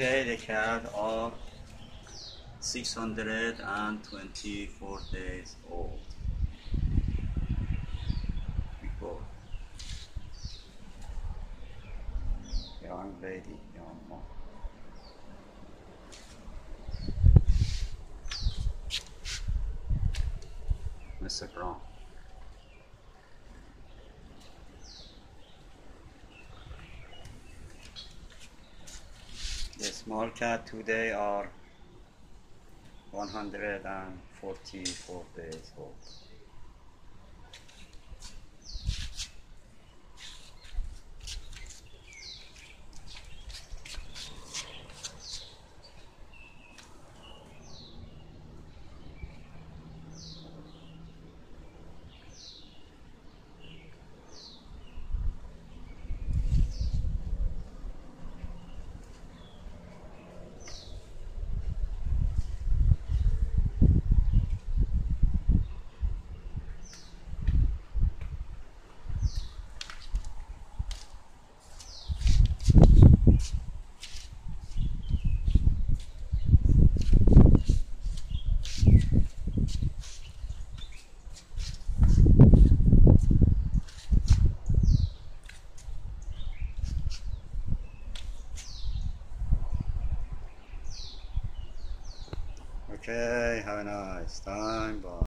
today the cat are 624 days old. Before. Young lady, young mom. Small cat today are 144 days old. Okay, have a nice time. Bye.